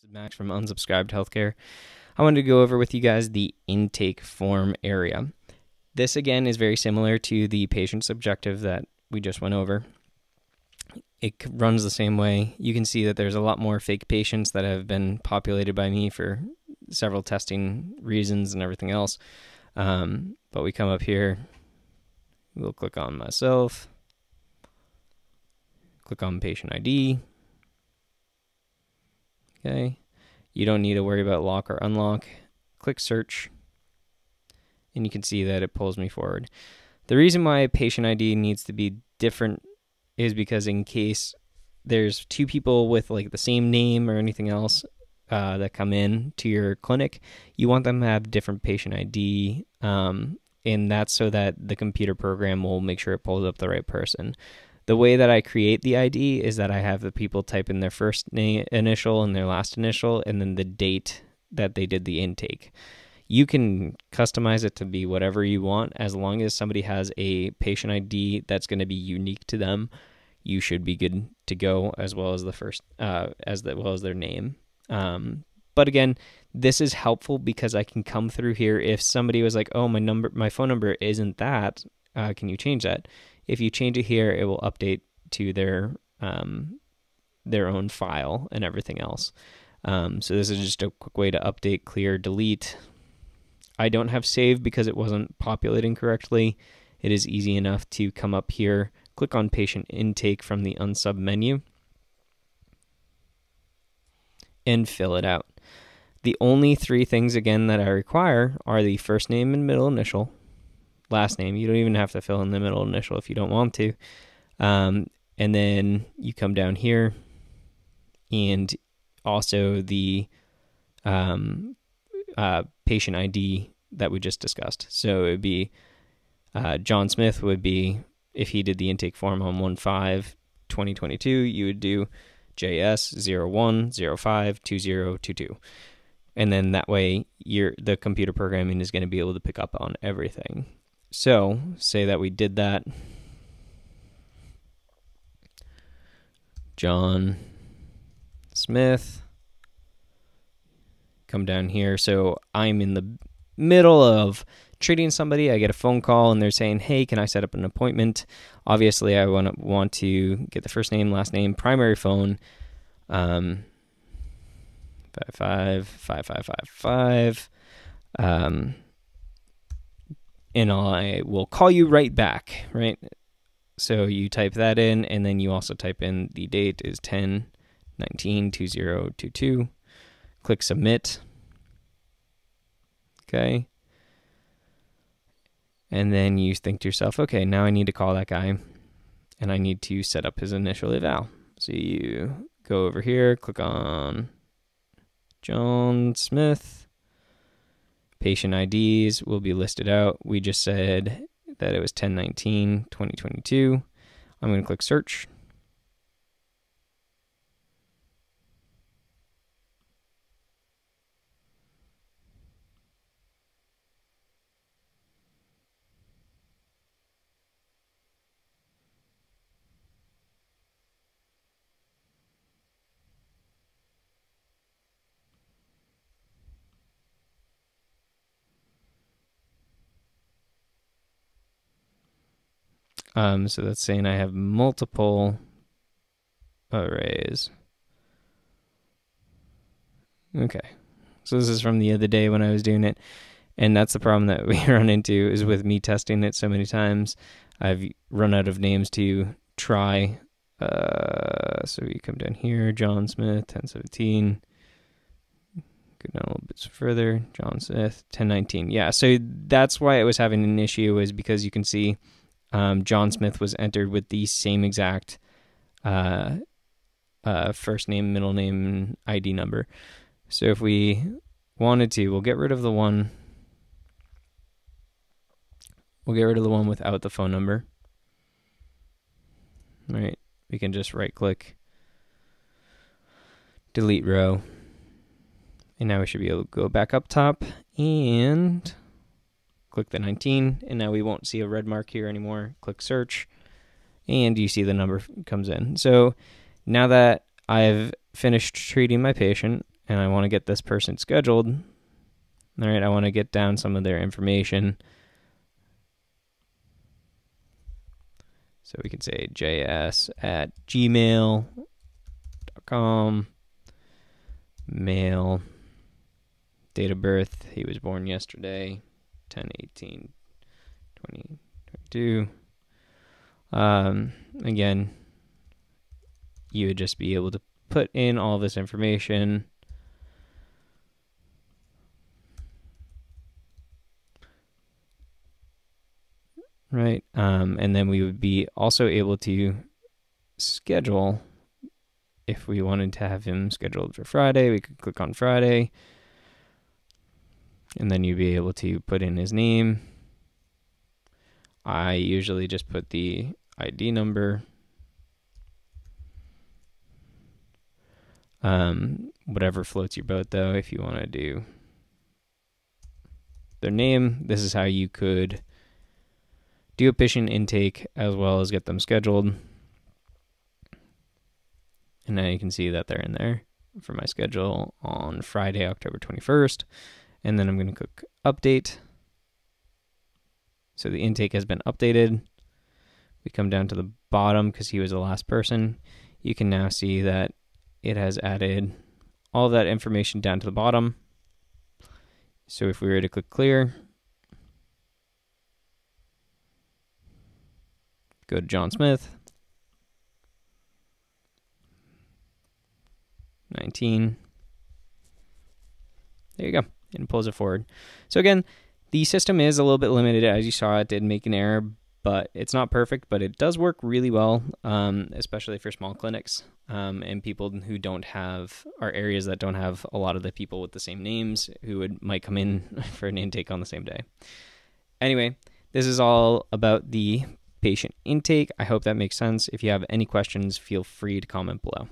This is Max from Unsubscribed Healthcare. I wanted to go over with you guys the intake form area. This again is very similar to the patient subjective that we just went over. It runs the same way. You can see that there's a lot more fake patients that have been populated by me for several testing reasons and everything else. Um, but we come up here, we'll click on myself, click on patient ID. Okay. You don't need to worry about lock or unlock. Click search, and you can see that it pulls me forward. The reason why patient ID needs to be different is because in case there's two people with like the same name or anything else uh, that come in to your clinic, you want them to have different patient ID, um, and that's so that the computer program will make sure it pulls up the right person. The way that I create the ID is that I have the people type in their first name initial and their last initial, and then the date that they did the intake. You can customize it to be whatever you want as long as somebody has a patient ID that's going to be unique to them. You should be good to go as well as the first, uh, as the, well as their name. Um, but again, this is helpful because I can come through here if somebody was like, "Oh, my number, my phone number isn't that. Uh, can you change that?" If you change it here, it will update to their um, their own file and everything else. Um, so this is just a quick way to update, clear, delete. I don't have save because it wasn't populating correctly. It is easy enough to come up here, click on patient intake from the unsub menu, and fill it out. The only three things again that I require are the first name and middle initial, last name. You don't even have to fill in the middle initial if you don't want to. Um, and then you come down here and also the um, uh, patient ID that we just discussed. So it would be uh, John Smith would be, if he did the intake form on 1 5 2022, you would do JS 01052022. And then that way your the computer programming is going to be able to pick up on everything. So, say that we did that. John Smith. Come down here. So, I'm in the middle of treating somebody. I get a phone call and they're saying, "Hey, can I set up an appointment?" Obviously, I want to want to get the first name, last name, primary phone. Um, five five five five five five. Um, and I will call you right back, right? So you type that in, and then you also type in the date is 10 19 2022. Click submit. Okay. And then you think to yourself, okay, now I need to call that guy and I need to set up his initial eval. So you go over here, click on John Smith Patient IDs will be listed out. We just said that it was 1019 2022. I'm going to click search. Um, so that's saying I have multiple arrays. Okay. So this is from the other day when I was doing it. And that's the problem that we run into is with me testing it so many times. I've run out of names to try. Uh, so you come down here, John Smith, 1017. Go down a little bit further, John Smith, 1019. Yeah, so that's why it was having an issue is because you can see um, John Smith was entered with the same exact uh, uh, first name, middle name, ID number. So if we wanted to, we'll get rid of the one. We'll get rid of the one without the phone number. All right, we can just right click, delete row. And now we should be able to go back up top and click the 19 and now we won't see a red mark here anymore click search and you see the number comes in so now that I've finished treating my patient and I want to get this person scheduled. All right, I want to get down some of their information. So we can say js at gmail.com, mail, date of birth. He was born yesterday, 10 18 2022. Um, again, you would just be able to put in all this information. Right. Um, and then we would be also able to schedule if we wanted to have him scheduled for Friday, we could click on Friday. And then you'd be able to put in his name. I usually just put the ID number. Um, whatever floats your boat, though, if you want to do their name, this is how you could do a patient intake as well as get them scheduled. And now you can see that they're in there for my schedule on Friday, October 21st. And then I'm going to click update. So the intake has been updated. We come down to the bottom because he was the last person. You can now see that it has added all that information down to the bottom. So if we were to click clear, go to John Smith, 19. There you go. And pulls it forward. So again, the system is a little bit limited. As you saw, it did make an error, but it's not perfect, but it does work really well, um, especially for small clinics um, and people who don't have, or areas that don't have a lot of the people with the same names who would might come in for an intake on the same day. Anyway, this is all about the patient intake. I hope that makes sense. If you have any questions, feel free to comment below.